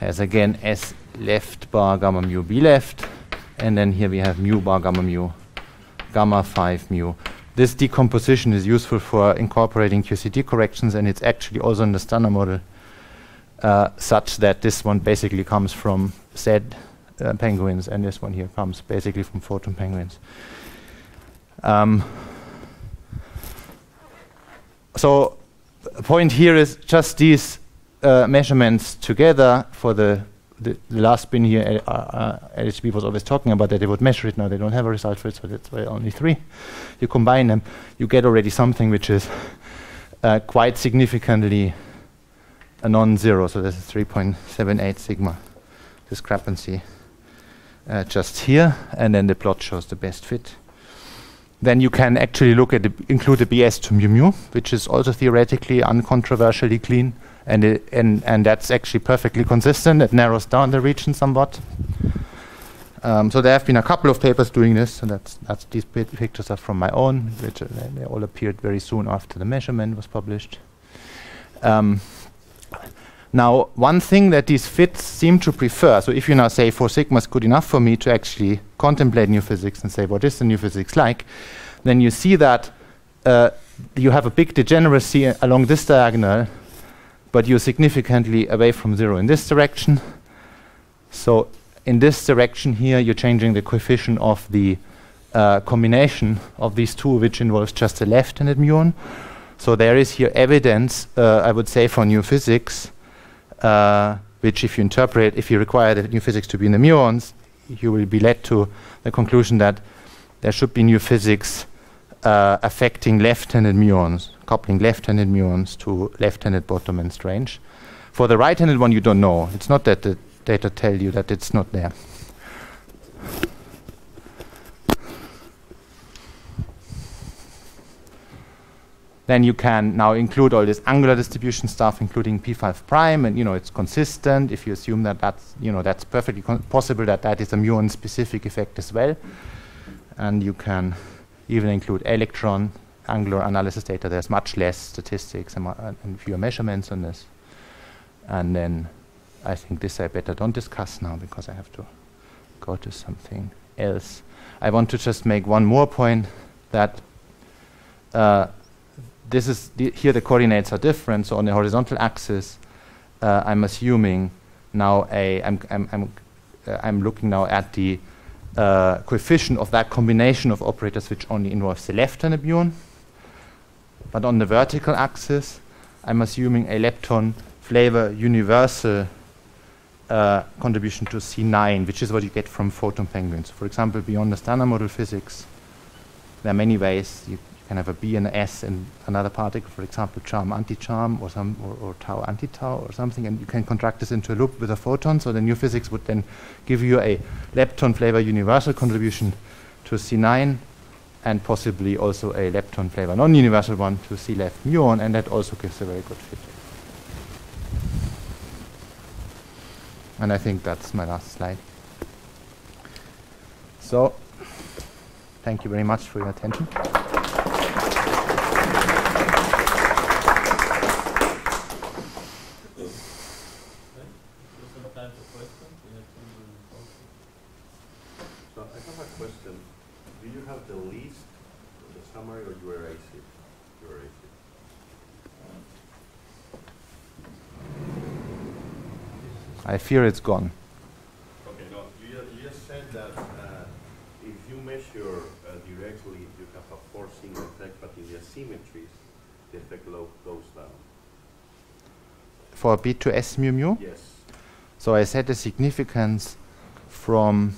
Speaker 1: has again S left bar gamma mu B left, and then here we have mu bar gamma mu gamma 5 mu. this decomposition is useful for incorporating QCD corrections, and it's actually also in the standard model uh, such that this one basically comes from Z uh, penguins, and this one here comes basically from photon penguins. Um, so, the point here is just these uh, measurements together for the the, the last spin here, uh, uh, LHCb was always talking about that they would measure it. Now they don't have a result for it, so that's why only three. You combine them, you get already something which is uh, quite significantly a non-zero. So this a 3.78 sigma discrepancy uh, just here, and then the plot shows the best fit. Then you can actually look at the include the BS to mu mu, which is also theoretically uncontroversially clean and, it, and, and that's actually perfectly consistent. It narrows down the region somewhat. Um, so there have been a couple of papers doing this, and that's, that's these pictures are from my own, which uh, they all appeared very soon after the measurement was published. Um, now, one thing that these fits seem to prefer, so if you now say 4 sigma is good enough for me to actually contemplate new physics and say what is the new physics like, then you see that uh, you have a big degeneracy along this diagonal but you're significantly away from zero in this direction. So in this direction here, you're changing the coefficient of the uh, combination of these two, which involves just a left-handed muon. So there is here evidence, uh, I would say, for new physics, uh, which if you interpret, if you require the new physics to be in the muons, you will be led to the conclusion that there should be new physics uh, affecting left-handed muons coupling left-handed muons to left-handed bottom and strange. For the right-handed one, you don't know. It's not that the data tell you that it's not there. Then you can now include all this angular distribution stuff, including p5 prime, and you know it's consistent. If you assume that that's you know that's perfectly possible that that is a muon-specific effect as well, and you can even include electron angular analysis data, there's much less statistics and, and, fewer measurements on this. And then I think this I better don't discuss now because I have to go to something else. I want to just make one more point that uh, this is the here the coordinates are different. So on the horizontal axis, uh, I'm assuming now a I'm I'm I'm, uh, I'm looking now at the uh, coefficient of that combination of operators which only involves the left-handed muon but on the vertical axis, I'm assuming a lepton flavor universal uh, contribution to C9, which is what you get from photon penguins. For example, beyond the standard model physics, there are many ways you can have a B and an S in another particle, for example, charm anti-charm or some or, or tau anti-tau or something, and you can contract this into a loop with a photon. So the new physics would then give you a lepton flavor universal contribution to C9 and possibly also a lepton flavor non-universal one to C left muon, and that also gives a very good fit. And I think that's my last slide. So, thank you very much for your attention. I fear it's gone.
Speaker 5: Okay, no, you, you just said that uh, if you measure uh, directly, you have a forcing effect, but in the asymmetries, the effect goes down.
Speaker 1: For B2S mu mu?
Speaker 5: Yes.
Speaker 1: So I set the significance from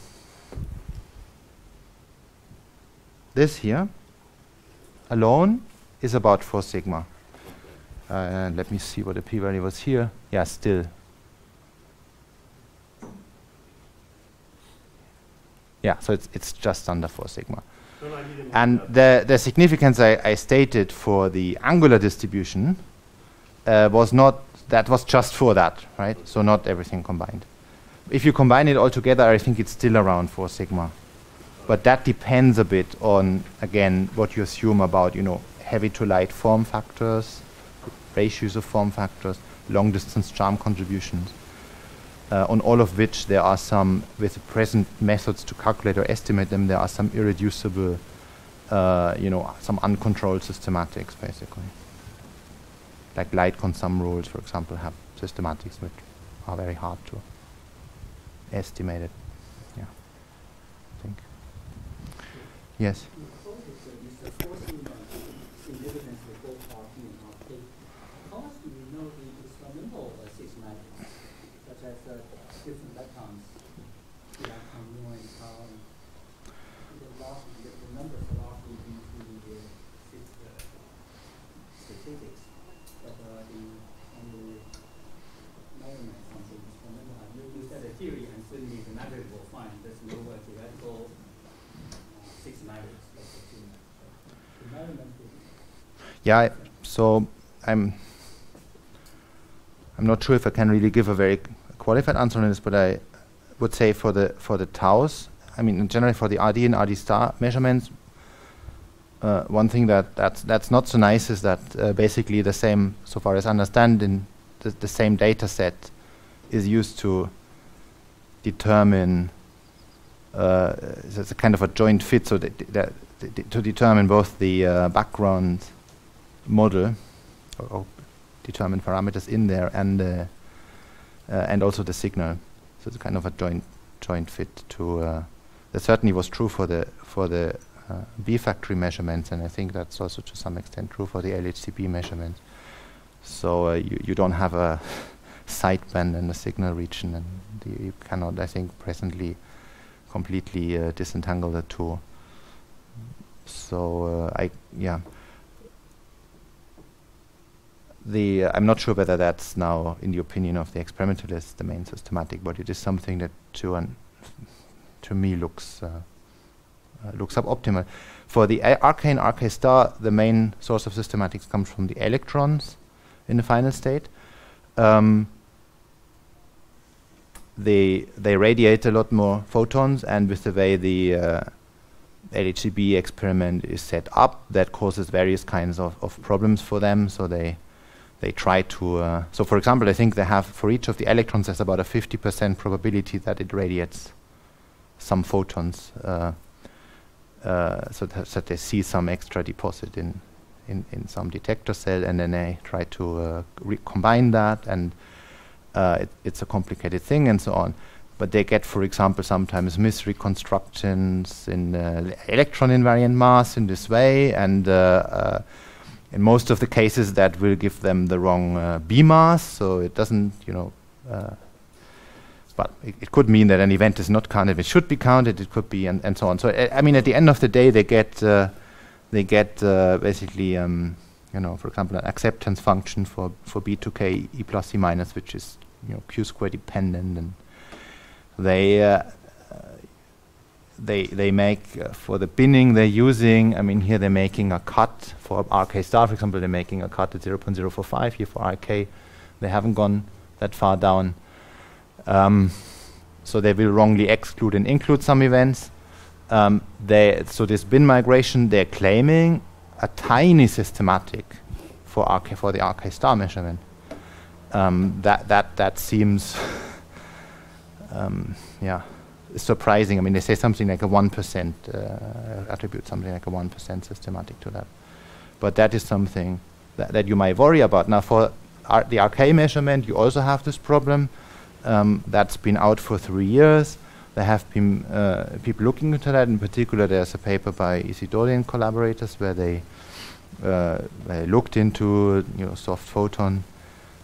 Speaker 1: this here alone is about 4 sigma. Uh, let me see what the p-value was here. Yeah, still Yeah, so it's, it's just under 4 sigma.
Speaker 5: No,
Speaker 1: and the, the significance I, I, stated for the angular distribution uh, was not, that was just for that, right? So not everything combined. If you combine it all together, I think it's still around 4 sigma. But that depends a bit on, again, what you assume about, you know, heavy to light form factors, ratios of form factors, long distance charm contributions uh, on all of which there are some, with the present methods to calculate or estimate them, there are some irreducible uh, you know, some uncontrolled systematics, basically. Like light cone sum rules, for example, have systematics which are very hard to estimate. Yeah. I think. Yes.
Speaker 6: You quoted that Mr. Forcing uh, significance for both RP and RK. How much do we know the experimental uh, systematics, such as uh, different leptons, the lepton mu and tau, and the last, the, the numbers are largely due to the uh, sys- uh, statistics, but uh, the on the measurement on the experimental, you, you said the theory and certainly the method will find there's no uh, theoretical uh, systematics, but the two. The measurement will
Speaker 1: Yeah, so I'm I'm not sure if I can really give a very qualified answer on this, but I would say for the for the taus, I mean, in general for the RD and RD star measurements, uh, one thing that that's that's not so nice is that uh, basically the same, so far as understanding, the, the same data set is used to determine. Uh, it's a kind of a joint fit, so that, that to determine both the uh, background model or, or determine parameters in there and uh, uh, and also the signal. So it's kind of a joint joint fit to. Uh, that certainly was true for the for the uh, B factory measurements, and I think that's also to some extent true for the LHCb measurements. So uh, you you don't have a sideband in the signal region, and you, you cannot, I think, presently completely uh, disentangle the two. So uh, I yeah the uh, I'm not sure whether that's now, in the opinion of the experimentalists, the main systematic, but it is something that to an to me looks uh, uh, looks suboptimal. For the arcane RK star, the main source of systematics comes from the electrons in the final state. Um, they they radiate a lot more photons, and with the way the uh, LHCb experiment is set up, that causes various kinds of, of problems for them. So they they try to. Uh, so, for example, I think they have for each of the electrons, there's about a 50% probability that it radiates some photons, uh, uh, so that, they see some extra deposit in, in, in some detector cell, and then they try to uh, re- combine that, and uh, it, it's a complicated thing, and so on. But they get, for example, sometimes misreconstructions in uh, electron invariant mass in this way, and in most of the cases that will give them the wrong uh, B mass, so it doesn't, you know, uh, but it, it could mean that an event is not counted. It should be counted. It could be, and, and so on. So I mean, at the end of the day, they get uh, they get uh, basically, um, you know, for example, an acceptance function for for B2K E plus E minus, which is you know Q square dependent, and they. They they make uh, for the binning they're using. I mean, here they're making a cut for RK star, for example, they're making a cut at 0.045. Here for RK, they haven't gone that far down. Um, so they will wrongly exclude and include some events. Um, they so this bin migration, they're claiming a tiny systematic for RK for the RK star measurement. Um, that that that seems, um, yeah surprising. I mean, they say something like a 1%, uh, attribute something like a 1% systematic to that. But that is something that, that you might worry about. Now, for R the RK measurement, you also have this problem. Um, that's been out for three years. There have been uh, people looking into that. In particular, there's a paper by Isidori and collaborators where they, uh, they looked into you know, soft photon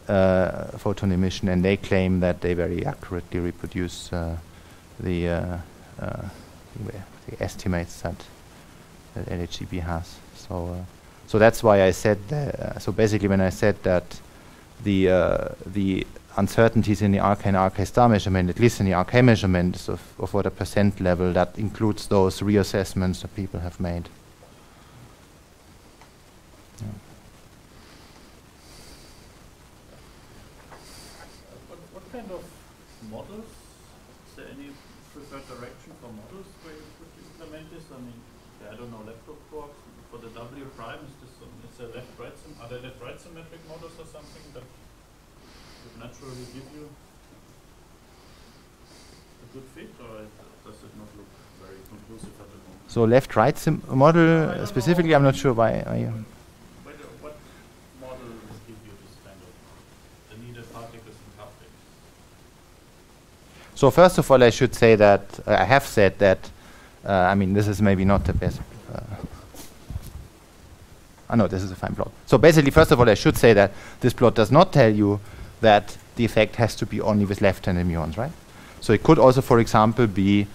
Speaker 1: uh, photon emission, and they claim that they very accurately reproduce uh, the, uh, uh, the estimates that, that LHCb has. So, uh, so that's why I said. Uh, so basically, when I said that the uh, the uncertainties in the RK and RK star measurement, at least in the RK measurement, is of, of what a percent level that includes those reassessments that people have made. Yeah.
Speaker 2: What, what kind of models? Is there any preferred direction for models where you could implement this? I mean, I don't know, laptop quarks for the W prime. Is this some, is there left right sym- are there left right symmetric models or something that would naturally give you a good fit, or does it not look very conclusive at the moment.
Speaker 1: So left-right sim- model
Speaker 2: I don't
Speaker 1: uh,
Speaker 2: know.
Speaker 1: specifically, I'm not sure why. why you-
Speaker 2: What, what models give you this kind of the needed particles and coupling?
Speaker 1: So first of all, I should say that uh, I have said that. Uh, I mean, this is maybe not the best. Uh, I know this is a fine plot. So basically, first of all, I should say that this plot does not tell you that the effect has to be only with left-handed muons, right? So it could also, for example, be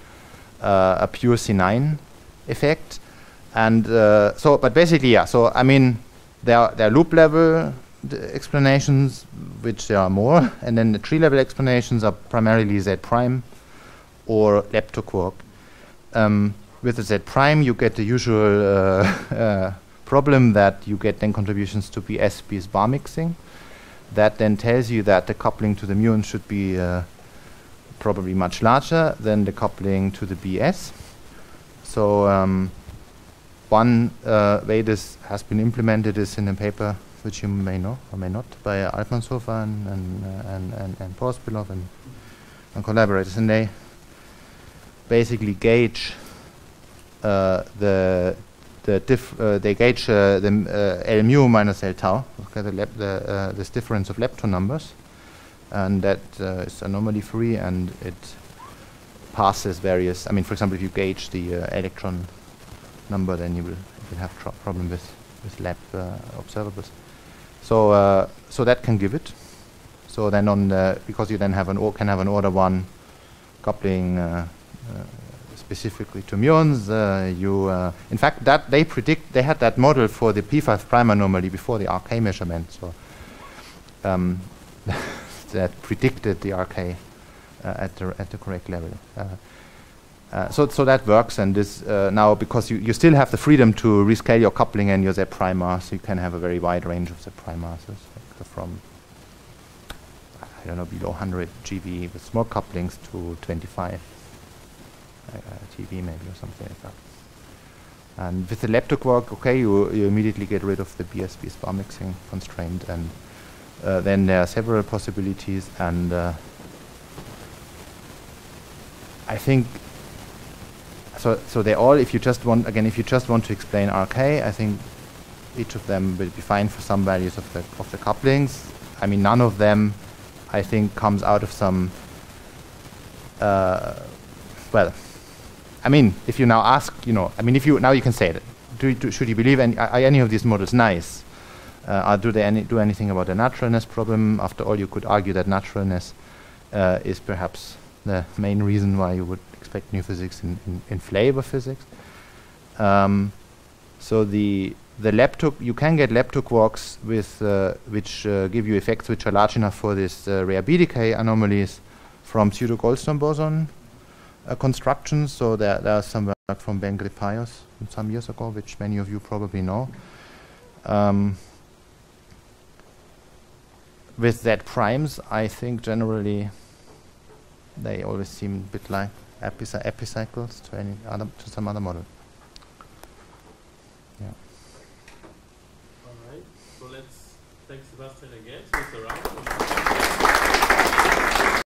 Speaker 1: uh, a pure C9 effect, and uh, so. But basically, yeah. So I mean, there are, there are loop level d- explanations, which there are more, and then the tree level explanations are primarily Z prime or leptoquark. Um, with the Z prime, you get the usual uh, uh, problem that you get then contributions to BS BS bar mixing. That then tells you that the coupling to the muon should be uh, probably much larger than the coupling to the BS. So um, one uh, way this has been implemented is in a paper which you may know or may not by uh, Altmannshofer and and uh, and and, and Pospelov and, and collaborators, and they basically gauge uh, the the diff uh, they gauge uh, the uh, L mu minus L tau, okay, the, the uh, this difference of lepton numbers, and that uh, is anomaly free and it passes various. I mean, for example, if you gauge the electron number, then you will, you will have problem with with lab observables. So uh, so that can give it. So then on the because you then have an or can have an order one coupling uh, uh, specifically to muons. Uh, you uh, in fact that they predict they had that model for the p5 prime anomaly before the RK measurement. So um, that predicted the RK uh, at the at the correct level. Uh, uh, so, so that works, and this uh, now because you, you still have the freedom to rescale your coupling and your Z prime mass, you can have a very wide range of Z prime masses, like from I don't know below 100 GeV with small couplings to 25 uh, GeV maybe or something like that. And with the leptoquark, okay, you, you immediately get rid of the BSB bar mixing constraint, and uh, then there are several possibilities, and uh, I think so. So they all, if you just want, again, if you just want to explain RK, I think each of them will be fine for some values of the of the couplings. I mean, none of them, I think, comes out of some. Uh, well, I mean, if you now ask, you know, I mean, if you now you can say it Do, do should you believe any, are, any of these models nice? Uh, do they any, do anything about the naturalness problem? After all, you could argue that naturalness uh, is perhaps the main reason why you would expect new physics in, in, in flavor physics. Um, so the the lepto you can get leptoquarks with uh, which uh, give you effects which are large enough for this uh, rare B decay anomalies from pseudo Goldstone boson uh, constructions. So there there are some work from Ben Gripaios some years ago, which many of you probably know. Um, with Z primes, I think generally they always seem a bit like epicy- epicycles to any other to some other model.